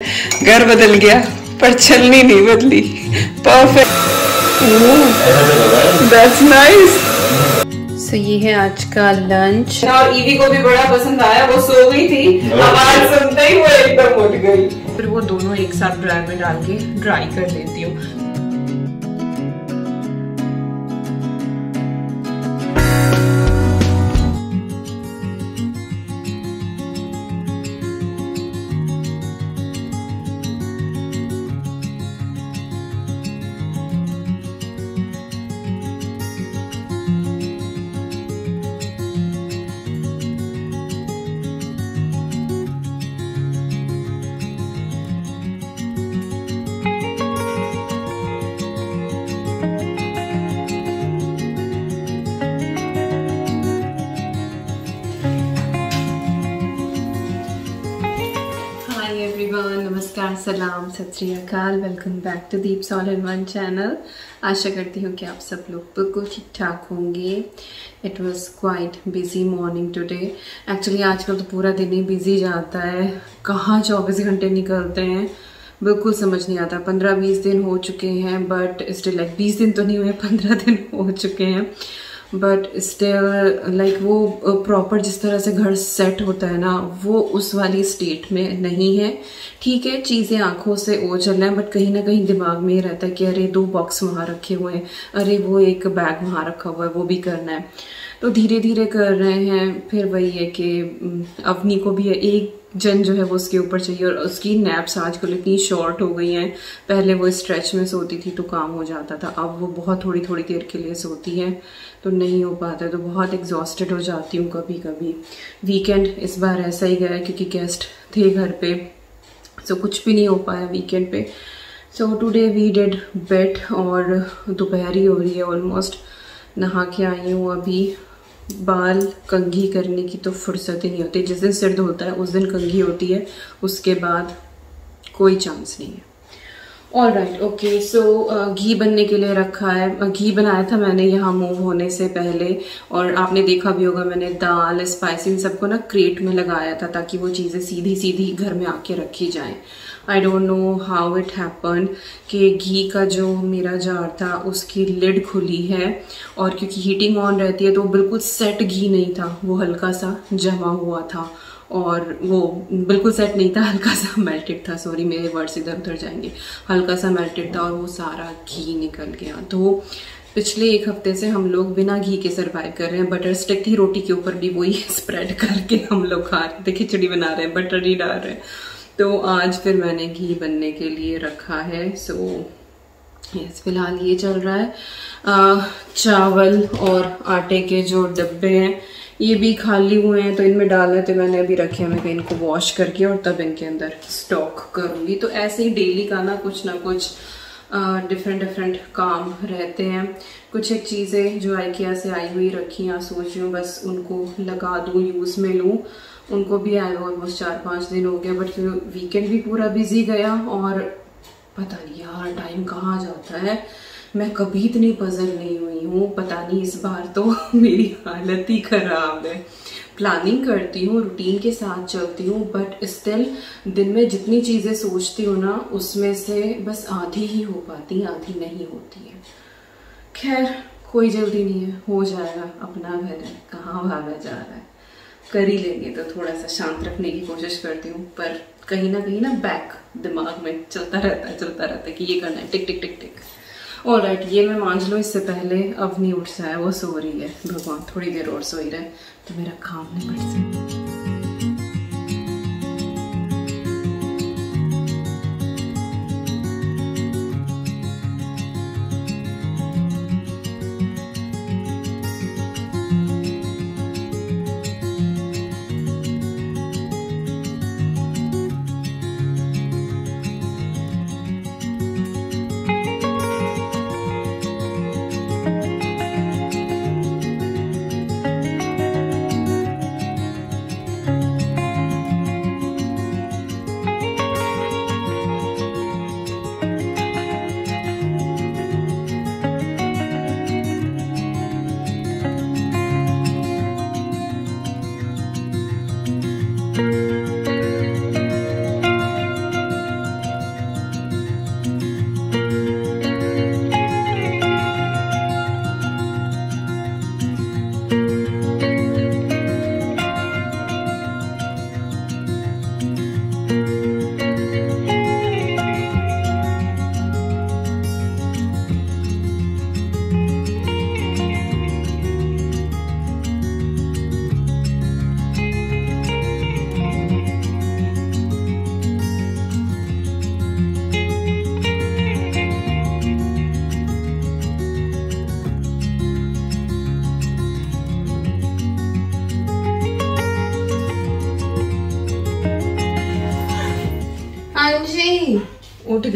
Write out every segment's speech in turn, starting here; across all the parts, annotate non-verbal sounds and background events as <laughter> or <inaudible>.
घर बदल गया पर चलनी नहीं बदली। परफेक्ट दैट्स नाइस सो ये है आज का लंच और ईवी को भी बड़ा पसंद आया वो सो गई थी। आवाज़ सुनते ही वो एकदम उठ गई। फिर वो दोनों एक साथ ड्राई में डाल के ड्राई कर लेती हूँ। नमस्कार सलाम, सत welcome back to deep soul in one channel आशा करती हूँ कि आप सब लोग बिल्कुल ठीक ठाक होंगे। It was quite busy morning today actually आजकल तो पूरा दिन ही बिज़ी जाता है। कहाँ चौबीस घंटे निकलते हैं? बिल्कुल समझ नहीं आता। पंद्रह बीस दिन हो चुके हैं बट स्टिल लाइक बीस दिन तो नहीं हुए, पंद्रह दिन हो चुके हैं। बट स्टिल लाइक वो प्रॉपर जिस तरह से घर सेट होता है ना, वो उस वाली स्टेट में नहीं है। ठीक है, चीज़ें आँखों से ओझल हैं बट कहीं ना कहीं दिमाग में ये रहता है कि अरे, दो बॉक्स वहाँ रखे हुए हैं। अरे, वो एक बैग वहाँ रखा हुआ है, वो भी करना है। तो धीरे धीरे कर रहे हैं। फिर वही है कि अवनी को भी एक जन जो है वो उसके ऊपर चाहिए और उसकी नैप्स आजकल इतनी शॉर्ट हो गई हैं। पहले वो स्ट्रेच में सोती थी तो काम हो जाता था। अब वो बहुत थोड़ी थोड़ी देर के लिए सोती है तो नहीं हो पाता तो बहुत एग्जॉस्टेड हो जाती हूँ कभी कभी वीकेंड इस बार ऐसा ही गया क्योंकि गेस्ट थे घर पे। सो कुछ भी नहीं हो पाया वीकेंड पे। So today we did bet और दोपहरी हो रही है ऑलमोस्ट नहा के आई हूँ अभी। बाल कंघी करने की तो फुर्सत ही नहीं होती। जिस दिन सिर होता है उस दिन कंघी होती है उसके बाद कोई चांस नहीं है। ऑल राइट ओके सो घी बनने के लिए रखा है। Uh, घी बनाया था मैंने यहाँ मूव होने से पहले और आपने देखा भी होगा मैंने दाल स्पाइसी इन सबको ना क्रेट में लगाया था ताकि वो चीज़ें सीधी सीधी घर में आके रखी जाएँ। I don't know how it happen कि घी का जो मेरा जार था, उसकी लिड खुली है और क्योंकि हीटिंग ऑन रहती है तो बिल्कुल सेट घी नहीं था, वो हल्का सा जमा हुआ था और वो बिल्कुल सेट नहीं था, हल्का सा मेल्टेड था सॉरी मेरे वर्ड्स इधर उधर जाएँगे। हल्का सा मेल्टेड था और वो सारा घी निकल गया। तो पिछले एक हफ़्ते से हम लोग बिना घी के सर्वाइव कर रहे हैं बटर स्टिक थी, रोटी के ऊपर भी वही <laughs> स्प्रेड करके हम लोग खा रहे थे खिचड़ी बना रहे हैं बटर ही डाल रहे हैं। तो आज फिर मैंने घी बनने के लिए रखा है सो यस फ़िलहाल ये चल रहा है। आ, चावल और आटे के जो डब्बे हैं ये भी खाली हुए हैं तो इनमें डालने तो मैंने अभी रखे हैं मैं इनको वॉश करके और तब इनके अंदर स्टॉक करूँगी। तो ऐसे ही डेली का ना कुछ ना कुछ डिफरेंट डिफरेंट काम रहते हैं। कुछ एक चीज़ें जो आइकिया से आई हुई रखी हैं, सोच रही हूँ, बस उनको लगा दूँ यूज़ में लूँ। उनको भी आए ऑलमोस्ट चार पाँच दिन हो गया बट वीकेंड भी पूरा बिज़ी गया और पता नहीं यार टाइम कहाँ जाता है। मैं कभी इतनी पजल नहीं हुई हूँ, पता नहीं इस बार तो <laughs> मेरी हालत ही खराब है। प्लानिंग करती हूँ रूटीन के साथ चलती हूँ बट स्टिल दिन में जितनी चीज़ें सोचती हूँ ना, उसमें से बस आधी ही हो पाती आधी नहीं होती है। खैर, कोई जल्दी नहीं है, हो जाएगा, अपना घर है, कहाँ भागा जा रहा है। कर ही लेंगे तो थोड़ा सा शांत रखने की कोशिश करती हूँ, पर कहीं ना कहीं ना बैक दिमाग में चलता रहता है, चलता रहता है कि ये करना है टिक टिक टिक टिक और राइट ये मैं मान लो, इससे पहले अब नहीं उठ जाए वो सो रही है। भगवान, थोड़ी देर और सो ही रहे तो मेरा काम नहीं बढ़ सकता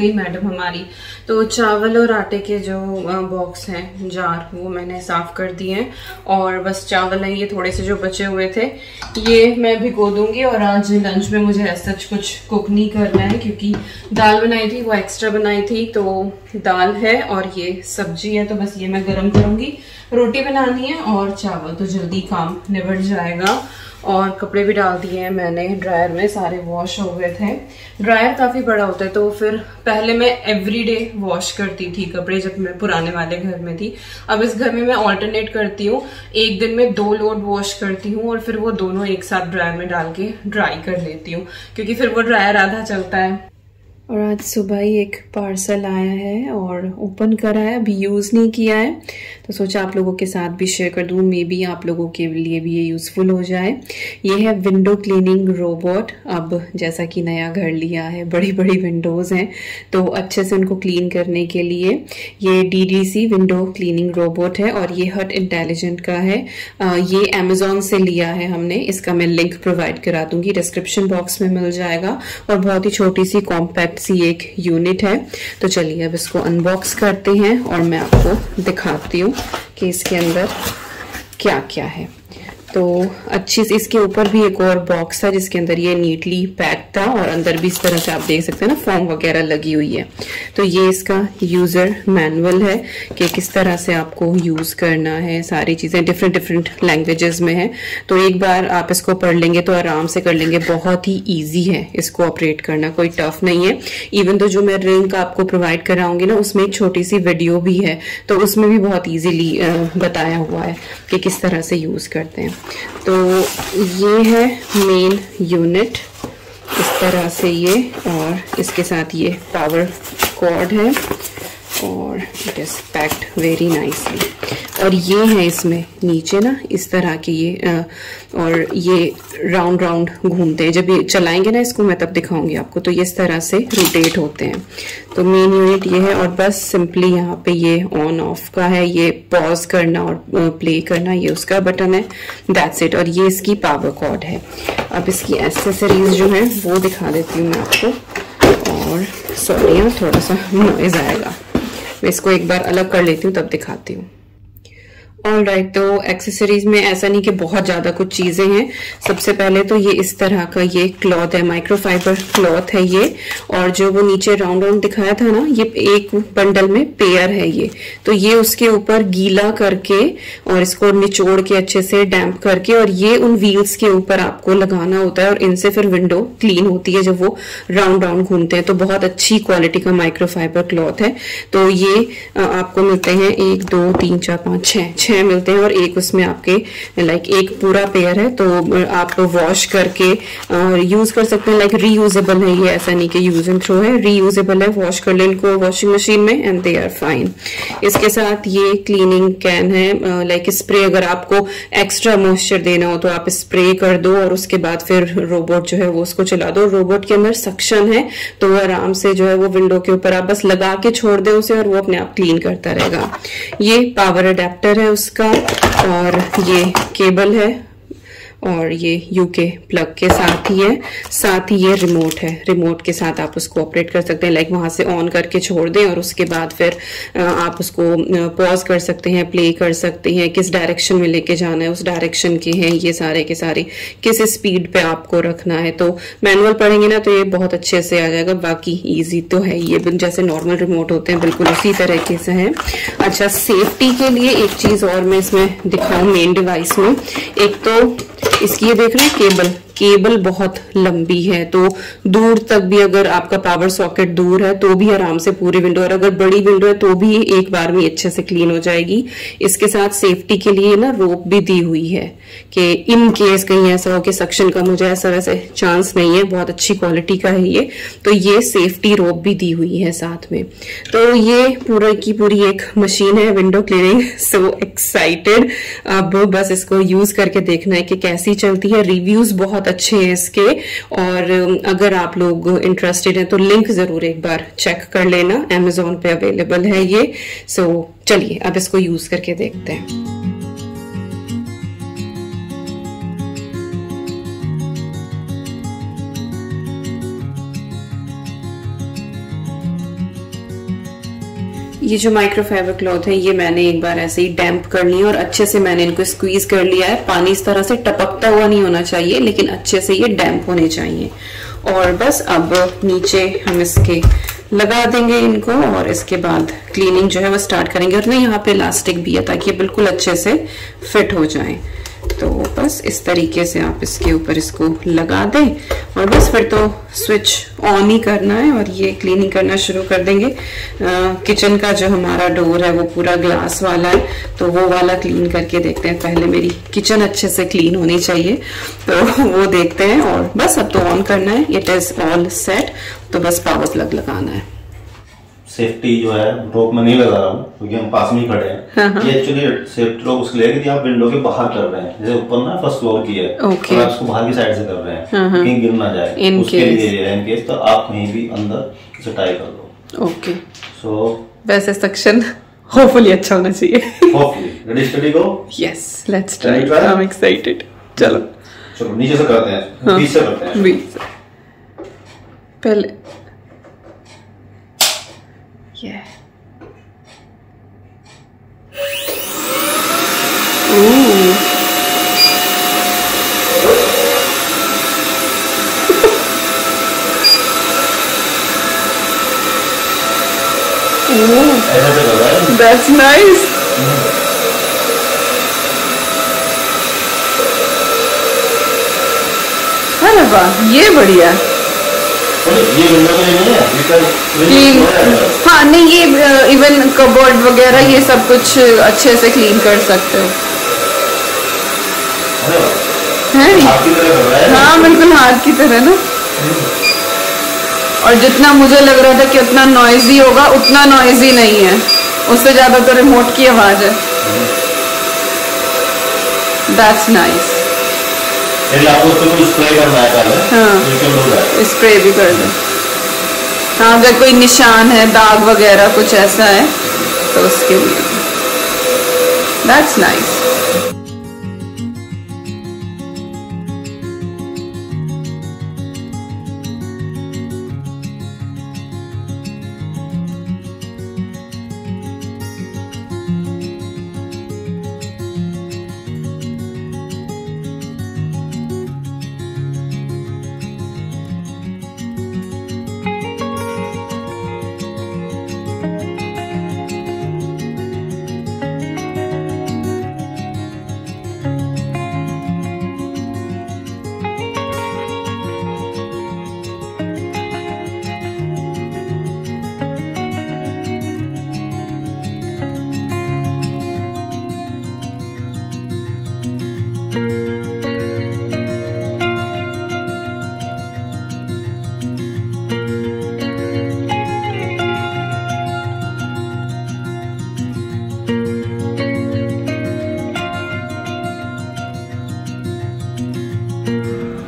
गई मैडम हमारी। तो चावल और आटे के जो बॉक्स हैं, जार, वो मैंने साफ़ कर दिए हैं। और बस चावल हैं, ये थोड़े से जो बचे हुए थे, ये मैं भिगो दूँगी। और आज लंच में मुझे ऐसा कुछ कुक नहीं करना है, क्योंकि दाल बनाई थी, वो एक्स्ट्रा बनाई थी तो दाल है और ये सब्ज़ी है तो बस ये मैं गर्म करूँगी। रोटी बनानी है और चावल तो जल्दी काम निबट जाएगा। और कपड़े भी डाल दिए हैं मैंने ड्रायर में, सारे वॉश हो गए थे। ड्रायर काफ़ी बड़ा होता है तो फिर पहले मैं एवरीडे वॉश करती थी कपड़े जब मैं पुराने वाले घर में थी। अब इस घर में मैं ऑल्टरनेट करती हूँ, एक दिन में दो लोड वॉश करती हूँ और फिर वो दोनों एक साथ ड्रायर में डाल के ड्राई कर लेती हूँ, क्योंकि फिर वो ड्रायर आधा चलता है। और आज सुबह ही एक पार्सल आया है और ओपन करा है, अभी यूज़ नहीं किया है। तो सोचा आप लोगों के साथ भी शेयर कर दूँ मे बी आप लोगों के लिए भी ये यूज़फुल हो जाए। ये है विंडो क्लीनिंग रोबोट अब जैसा कि नया घर लिया है बड़ी बड़ी विंडोज़ हैं तो अच्छे से उनको क्लीन करने के लिए ये डीडीसी विंडो क्लीनिंग रोबोट है और ये हट इंटेलिजेंट का है। ये अमेजोन से लिया है हमने, इसका मैं लिंक प्रोवाइड करा दूँगी डिस्क्रिप्शन बॉक्स में मिल जाएगा। और बहुत ही छोटी सी कॉम्पैक्ट सी एक यूनिट है। तो चलिए अब इसको अनबॉक्स करते हैं और मैं आपको दिखाती हूँ कि इसके अंदर क्या क्या है। तो अच्छी से, इसके ऊपर भी एक और बॉक्स था, जिसके अंदर ये नीटली पैक था और अंदर भी इस तरह से आप देख सकते हैं ना फॉर्म वगैरह लगी हुई है। तो ये इसका यूज़र मैनुअल है कि किस तरह से आपको यूज़ करना है, सारी चीज़ें डिफरेंट डिफरेंट लैंग्वेजेस में है। तो एक बार आप इसको पढ़ लेंगे तो आराम से कर लेंगे, बहुत ही ईजी है इसको ऑपरेट करना, कोई टफ नहीं है। इवन तो जो मैं रिंक आपको प्रोवाइड कराऊँगी ना, उसमें एक छोटी सी वीडियो भी है तो उसमें भी बहुत ईजीली बताया हुआ है कि किस तरह से यूज़ करते हैं। तो ये है मेन यूनिट इस तरह से ये और इसके साथ ये पावर कॉर्ड है और it is packed very nicely और ये है इसमें नीचे ना, इस तरह के ये और ये राउंड राउंड घूमते हैं। जब ये चलाएँगे ना इसको, मैं तब दिखाऊँगी आपको। तो ये इस तरह से रोटेट होते हैं। तो मेन यूनिट ये है और बस सिंपली यहाँ पे ये ऑन ऑफ़ का है। ये पॉज करना और प्ले करना, ये उसका बटन है। दैट्स इट और ये इसकी पावर कॉर्ड है। अब इसकी एसेसरीज जो है, वो दिखा देती हूँ मैं आपको। और सॉरी थोड़ा सा नॉइज़ आएगा। मैं इसको एक बार अलग कर लेती हूँ, तब दिखाती हूँ। ऑल राइट right, तो एक्सेसरीज में ऐसा नहीं कि बहुत ज़्यादा कुछ चीज़ें हैं। सबसे पहले तो ये इस तरह का ये क्लॉथ है माइक्रोफाइबर क्लॉथ है ये। और जो वो नीचे राउंड राउंड दिखाया था ना ये एक बंडल में पेयर है ये। तो ये उसके ऊपर गीला करके और इसको निचोड़ के अच्छे से डैम्प करके और ये उन व्हील्स के ऊपर आपको लगाना होता है और इनसे फिर विंडो क्लीन होती है जब वो राउंड राउंड घूमते हैं। तो बहुत अच्छी क्वालिटी का माइक्रोफाइबर क्लॉथ है। तो ये आपको मिलते हैं एक दो तीन चार पाँच छह छह मिलते हैं और एक उसमें आपके लाइक एक पूरा पेयर है तो आप वॉश करके और यूज़ कर सकते हैं लाइक रीयूजेबल है ये, ऐसा नहीं कि यूज़ एंड थ्रो है रीयूजेबल है वॉश कर ले इनको वॉशिंग मशीन में एंड दे आर फाइन इसके साथ ये क्लीनिंग कैन है लाइक स्प्रे अगर आपको एक्स्ट्रा मॉइस्चर देना हो तो आप स्प्रे कर दो और उसके बाद फिर रोबोट जो है वो उसको चला दो। रोबोट के अंदर सक्शन है तो आराम से जो है वो विंडो के ऊपर आप बस लगा के छोड़ दे उसे और वो अपने आप क्लीन करता रहेगा। ये पावर अडेप्टर है उसका और ये केबल है। और ये यूके प्लग के साथ ही है। साथ ही ये रिमोट है। रिमोट के साथ आप उसको ऑपरेट कर सकते हैं लाइक वहाँ से ऑन करके छोड़ दें और उसके बाद फिर आप उसको पॉज कर सकते हैं प्ले कर सकते हैं, किस डायरेक्शन में लेके जाना है, उस डायरेक्शन के हैं, ये सारे के सारे, किस स्पीड पे आपको रखना है। तो मैनुअल पढ़ेंगे ना तो ये बहुत अच्छे से आ जाएगा। बाकी ईजी तो है ये जैसे नॉर्मल रिमोट होते हैं, बिल्कुल उसी तरीके से है। अच्छा सेफ्टी के लिए एक चीज़ और मैं इसमें दिखाऊँ मेन डिवाइस में। एक तो इसकी ये देख रहे हैं केबल। केबल बहुत लंबी है तो दूर तक भी अगर आपका पावर सॉकेट दूर है तो भी आराम से पूरी विंडो और अगर बड़ी विंडो है तो भी एक बार में अच्छे से क्लीन हो जाएगी। इसके साथ सेफ्टी के लिए ना रोप भी दी हुई है कि इन केस कहीं ऐसा हो कि सक्शन कम हो जाए, ऐसा वैसे चांस नहीं है, बहुत अच्छी क्वालिटी का है ये। तो ये सेफ्टी रोप भी दी हुई है साथ में। तो ये पूरा की पूरी एक मशीन है विंडो क्लीनिंग सो एक्साइटेड अब बस इसको यूज़ करके देखना है कि कैसी चलती है। रिव्यूज़ बहुत अच्छे हैं इसके। और अगर आप लोग इंटरेस्टेड हैं तो लिंक ज़रूर एक बार चेक कर लेना। अमेजोन पे अवेलेबल है ये। सो so, चलिए अब इसको यूज़ करके देखते हैं। ये जो माइक्रोफाइबर क्लॉथ है, ये मैंने एक बार ऐसे ही डैम्प कर ली और अच्छे से मैंने इनको स्क्वीज कर लिया है। पानी इस तरह से टपकता हुआ नहीं होना चाहिए, लेकिन अच्छे से ये डैम्प होने चाहिए। और बस अब नीचे हम इसके लगा देंगे इनको और इसके बाद क्लीनिंग जो है वो स्टार्ट करेंगे। और ना यहाँ पे इलास्टिक भी है ताकि ये बिल्कुल अच्छे से फिट हो जाए। तो बस इस तरीके से आप इसके ऊपर इसको लगा दें। और बस फिर तो स्विच ऑन ही करना है और ये क्लीनिंग करना शुरू कर देंगे। किचन का जो हमारा डोर है, वो पूरा ग्लास वाला है तो वो वाला क्लीन करके देखते हैं। पहले मेरी किचन अच्छे से क्लीन होनी चाहिए तो वो देखते हैं और बस अब तो ऑन करना है। इट इज़ ऑल सेट तो बस पावर प्लग लगाना है। सेफ्टी जो है रोप में नहीं लगा रहा हूँ क्योंकि हम पास में ही खड़े हैं। हाँ, ये एक्चुअली सेफ्टी रोप उसके लिए कि आप विंडो के बाहर कर रहे हैं जैसे ऊपर ना फ़र्स्ट फ्लोर की है Okay. तो आप उसको बाहर की साइड से कर रहे हैं कहीं गिर ना जाए In उसके case. लिए इन केस तो आप कहीं भी अंदर इसे टाई कर दो। ओके सो वैसे सेक्शन होपफुली अच्छा होना चाहिए। Hopefully ready steady go yes let's try I am excited चलो। चलो नीचे से करते हैं। बीच से करते हैं। बीच से। पहले Yeah. Ooh. Ooh, है that's nice. अरे वाह ये बढ़िया ये के नहीं है है, नहीं ये इवन कबोर्ड वगैरह ये सब कुछ अच्छे से क्लीन कर सकते हो। है है बिल्कुल हाथ की तरह ना। और जितना मुझे लग रहा था कि उतना नॉइजी होगा उतना नॉइजी नहीं है। उससे ज़्यादा तो रिमोट की आवाज़ है। दैट्स नाइस उस स्प्रे करना है. स्प्रे भी कर दो। हाँ अगर कोई निशान है, दाग वगैरह कुछ ऐसा है तो उसके लिए। दैट्स नाइस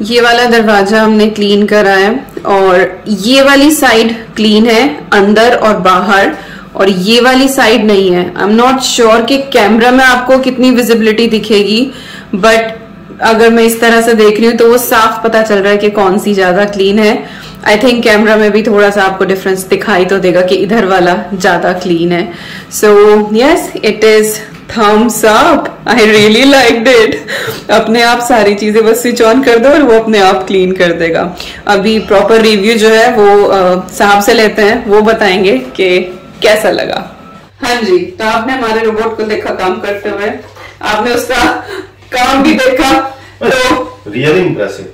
ये वाला दरवाज़ा हमने क्लीन करा है और ये वाली साइड क्लीन है अंदर और बाहर और ये वाली साइड नहीं है। आई एम नॉट श्योर कि कैमरा में आपको कितनी विजिबिलिटी दिखेगी बट अगर मैं इस तरह से देख रही हूँ तो वो साफ़ पता चल रहा है कि कौन सी ज़्यादा क्लीन है। आई थिंक कैमरा में भी थोड़ा सा आपको डिफरेंस दिखाई तो देगा कि इधर वाला ज़्यादा क्लीन है। So yes it is thumbs up I really like it अपने आप सारी चीज़ें बस स्विच ऑन कर दो और वो अपने आप क्लीन कर देगा। अभी प्रॉपर रिव्यू जो है वो साहब से लेते हैं। वो बताएँगे कि कैसा लगा। हाँ जी तो आपने हमारे रोबोट को देखा काम करते हुए। आपने उसका काम भी देखा तो really impressive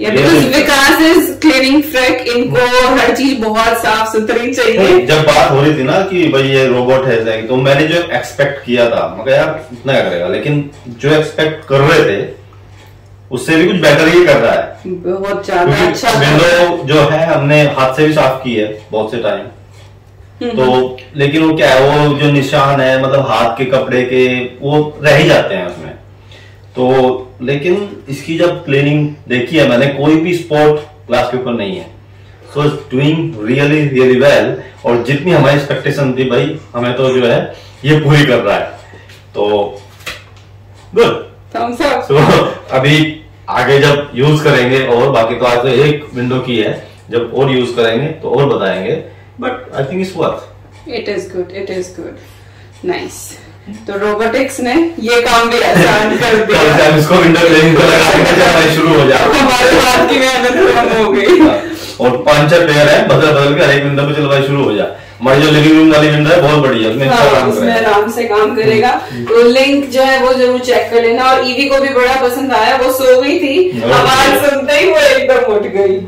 Vikas is cleaning freak इनको हर चीज़ बहुत साफ़ सुथरी चाहिए। जब बात हो रही थी ना कि भाई ये रोबोट है तो मैंने जो एक्सपेक्ट किया था मैं कहा यार इतना क्या करेगा? लेकिन जो एक्सपेक्ट कर रहे थे उससे भी कुछ बेटर ही कर रहा है। बहुत ज़्यादा अच्छा विंडो जो है हमने हाथ से भी साफ़ की है बहुत से टाइम तो लेकिन वो क्या है वो जो निशान है मतलब हाथ के कपड़े के वो रह ही जाते हैं उसमें। तो लेकिन इसकी जब क्लीनिंग देखी है मैंने कोई भी स्पॉट ग्लास के ऊपर नहीं है। So it's doing really really well और जितनी हमारी एक्सपेक्टेशन थी भाई हमें तो जो है ये पूरी कर रहा है। तो गुड सो अभी आगे जब यूज़ करेंगे और बाकी तो आज तो एक विंडो की है जब और यूज़ करेंगे तो और बताएँगे। But I think it's worth it is good it is good nice तो रोबोटिक्स ने ये काम भी आसान कर तो दिया इसको विंडो ड्रेसिंग को लगा के चलना शुरू हो जाए हमारे हाथ की मेहनत हो गई। और पाँच छह पेयर है बदल बदल के हर एक विंडो पे चलवाई शुरू हो जाए हमारी जो लिविंग रूम वाली विंडो है बहुत बड़ी है उसमें हाँ, उसमें आराम से काम करेगा। तो लिंक जो है वो ज़रूर चेक कर लेना। और ईवी को भी बड़ा पसंद आया वो सो गई थी। Okay. आवाज़ सुनते ही वो एकदम उठ गई।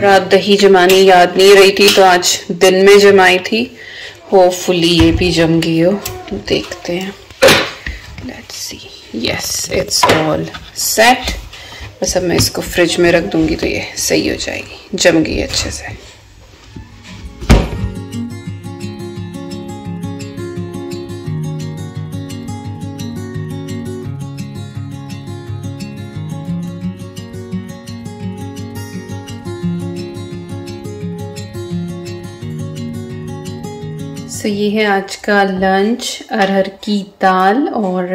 रात दही जमानी याद नहीं रही थी तो आज दिन में जमाई थी। होपफुली ये भी जम गई हो। देखते हैं। Let's see yes it's all set बस अब मैं इसको फ्रिज में रख दूँगी तो ये सही हो जाएगी। जम गई अच्छे से। सो ये है आज का लंच अरहर की दाल और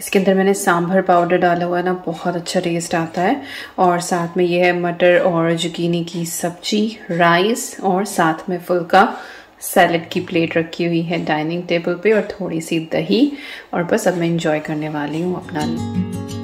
इसके अंदर मैंने सांभर पाउडर डाला हुआ है ना, बहुत अच्छा टेस्ट आता है। और साथ में ये है मटर और जुकीनी की सब्ज़ी राइस और साथ में फुल्का। सैलड की प्लेट रखी हुई है डाइनिंग टेबल पे और थोड़ी सी दही। और बस अब मैं इंजॉय करने वाली हूँ अपना।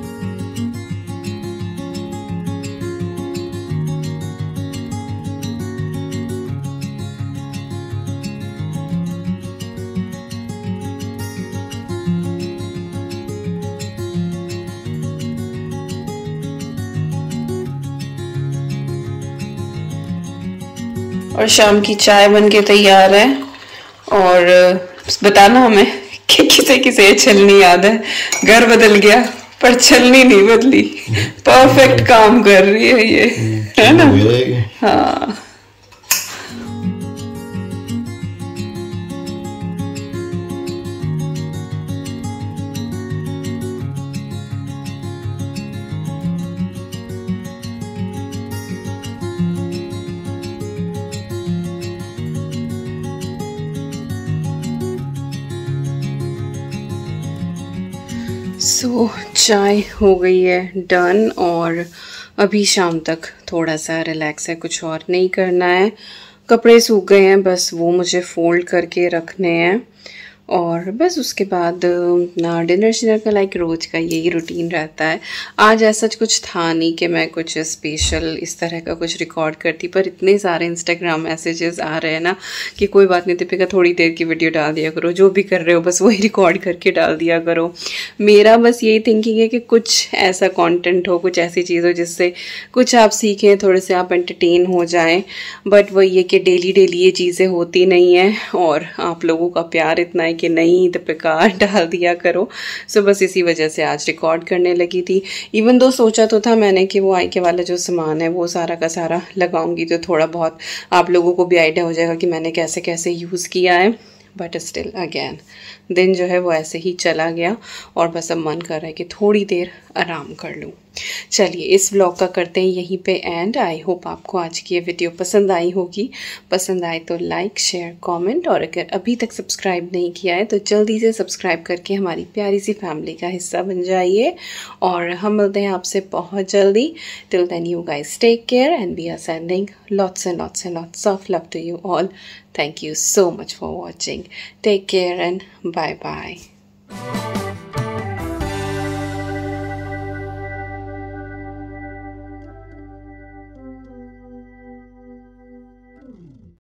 और शाम की चाय बन के तैयार है। और बताना हमें <laughs> कि किसे किसे छलनी याद है। घर बदल गया पर छलनी नहीं बदली। परफेक्ट काम कर रही है ये। है ना? हाँ। सो so, चाय हो गई है डन और अभी शाम तक थोड़ा सा रिलैक्स है कुछ और नहीं करना है। कपड़े सूख गए हैं बस वो मुझे फोल्ड करके रखने हैं। और बस उसके बाद ना डिनर शिनर का लाइक रोज़ का यही रूटीन रहता है। आज ऐसा कुछ था नहीं कि मैं कुछ स्पेशल इस तरह का कुछ रिकॉर्ड करती, पर इतने सारे इंस्टाग्राम मैसेजेस आ रहे हैं ना कि कोई बात नहीं, दीपिका थोड़ी देर की वीडियो डाल दिया करो, जो भी कर रहे हो बस वही रिकॉर्ड करके डाल दिया करो। मेरा बस यही थिंकिंग है कि कुछ ऐसा कॉन्टेंट हो, कुछ ऐसी चीज़ हो जिससे कुछ आप सीखें, थोड़े से आप एंटरटेन हो जाएँ। बट वही है कि डेली डेली ये चीज़ें होती नहीं हैं और आप लोगों का प्यार इतना है कि नहीं दीपिका <laughs> डाल दिया करो। सो बस इसी वजह से आज रिकॉर्ड करने लगी थी। इवन दो सोचा तो था मैंने कि वो आई के वाला जो सामान है, वो सारा का सारा लगाऊँगी तो थोड़ा बहुत आप लोगों को भी आइडिया हो जाएगा कि मैंने कैसे कैसे यूज़ किया है। बट स्टिल अगैन दिन जो है वो ऐसे ही चला गया। और बस अब मन कर रहा है कि थोड़ी देर आराम कर लूँ। चलिए, इस व्लॉग का करते हैं यहीं पे एंड आई होप आपको आज की ये वीडियो पसंद आई होगी। पसंद आए तो लाइक शेयर कमेंट और अगर अभी तक सब्सक्राइब नहीं किया है तो जल्दी से सब्सक्राइब करके हमारी प्यारी सी फैमिली का हिस्सा बन जाइए और हम मिलते हैं आपसे बहुत जल्दी। Till then you guys take care and we are sending lots and lots and lots of love to you all thank you so much for watching. Take care and bye bye